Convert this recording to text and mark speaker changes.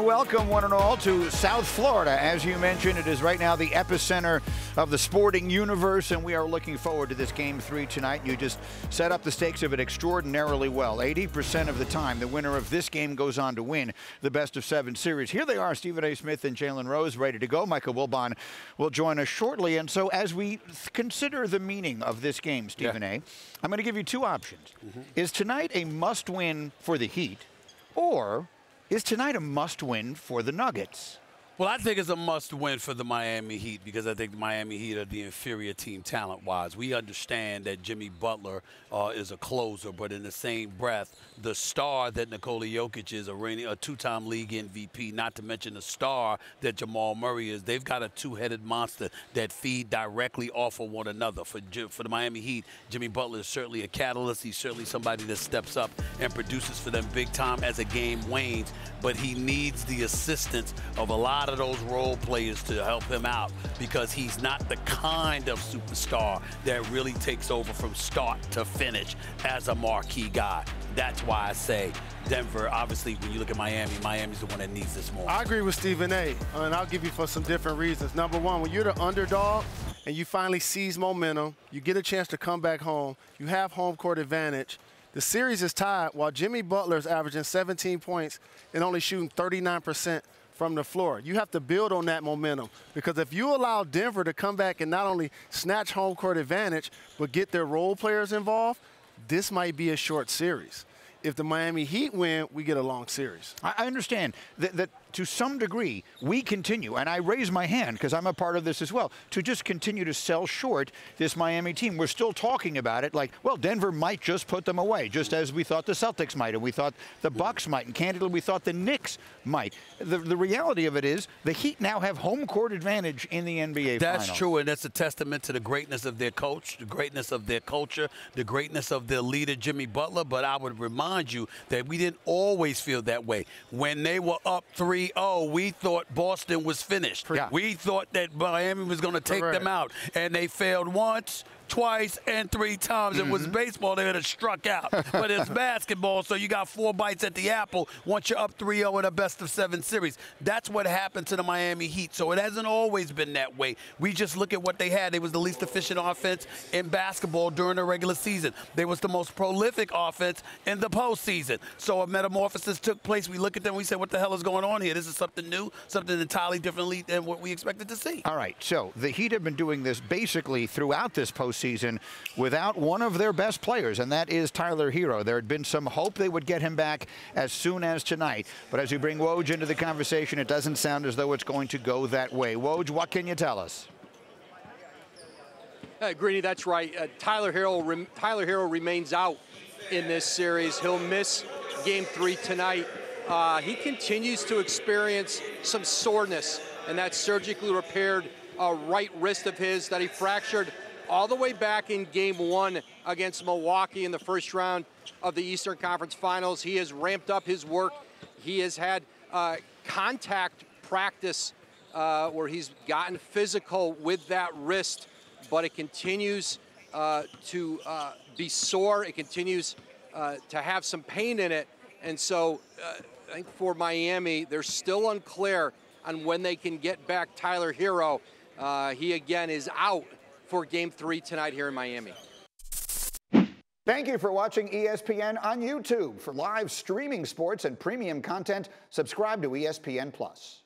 Speaker 1: Welcome, one and all, to South Florida. As you mentioned, it is right now the epicenter of the sporting universe, and we are looking forward to this game three tonight. You just set up the stakes of it extraordinarily well. 80% of the time, the winner of this game goes on to win the best of seven series. Here they are, Stephen A. Smith and Jalen Rose, ready to go. Michael Wilbon will join us shortly. And so, as we consider the meaning of this game, Stephen yeah. A., I'm going to give you two options. Mm -hmm. Is tonight a must win for the Heat, or is tonight a must win for the Nuggets?
Speaker 2: Well, I think it's a must-win for the Miami Heat because I think the Miami Heat are the inferior team talent-wise. We understand that Jimmy Butler uh, is a closer, but in the same breath, the star that Nikola Jokic is, a, reigning, a two-time league MVP, not to mention the star that Jamal Murray is, they've got a two-headed monster that feed directly off of one another. For, for the Miami Heat, Jimmy Butler is certainly a catalyst. He's certainly somebody that steps up and produces for them big time as a game wanes, but he needs the assistance of a lot lot of those role players to help him out because he's not the kind of superstar that really takes over from start to finish as a marquee guy. That's why I say Denver, obviously, when you look at Miami, Miami's the one that needs this more.
Speaker 3: I agree with Stephen A., and I'll give you for some different reasons. Number one, when you're the underdog and you finally seize momentum, you get a chance to come back home, you have home court advantage, the series is tied while Jimmy Butler is averaging 17 points and only shooting 39 percent from the floor. You have to build on that momentum because if you allow Denver to come back and not only snatch home court advantage, but get their role players involved, this might be a short series. If the Miami Heat win, we get a long series.
Speaker 1: I understand that, that to some degree, we continue, and I raise my hand because I'm a part of this as well, to just continue to sell short this Miami team. We're still talking about it like, well, Denver might just put them away, just as we thought the Celtics might, and we thought the Bucks mm. might, and candidly, we thought the Knicks might. The, the reality of it is the Heat now have home court advantage in the NBA
Speaker 2: That's finals. true, and that's a testament to the greatness of their coach, the greatness of their culture, the greatness of their leader, Jimmy Butler. But I would remind you that we didn't always feel that way. When they were up 3 3-0, we thought Boston was finished. Yeah. We thought that Miami was going to take Correct. them out, and they failed once twice and three times. Mm-hmm. It was mm-hmm. baseball, they would have struck out. but it's basketball, so you got four bites at the apple once you're up 3 0 in a best of seven series. That's what happened to the Miami Heat. So it hasn't always been that way. We just look at what they had. They was the least efficient offense in basketball during the regular season. They was the most prolific offense in the postseason. So a metamorphosis took place. We look at them, we say, what the hell is going on here? This is something new, something entirely differently than what we expected to see.
Speaker 1: All right, so the Heat have been doing this basically throughout this postseason postseason without one of their best players, and that is Tyler Herro. There had been some hope they would get him back as soon as tonight, but as you bring Woj into the conversation, it doesn't sound as though it's going to go that way. Woj, what can you tell us?
Speaker 4: Uh, Greeny, that's right. Uh, Tyler Herro Tyler Herro remains out in this series. He'll miss Game Three tonight. Uh, he continues to experience some soreness, and that surgically repaired uh, right wrist of his that he fractured all the way back in game one against Milwaukee in the first round of the Eastern Conference Finals. He has ramped up his work. He has had uh, contact practice uh, where he's gotten physical with that wrist, but it continues uh, to uh, be sore. It continues uh, to have some pain in it. And so uh, I think for Miami, they're still unclear on when they can get back Tyler Herro. he again is out for game three tonight here in Miami.
Speaker 1: Thank you for watching ESPN on YouTube. For live streaming sports and premium content, subscribe to ESPN Plus.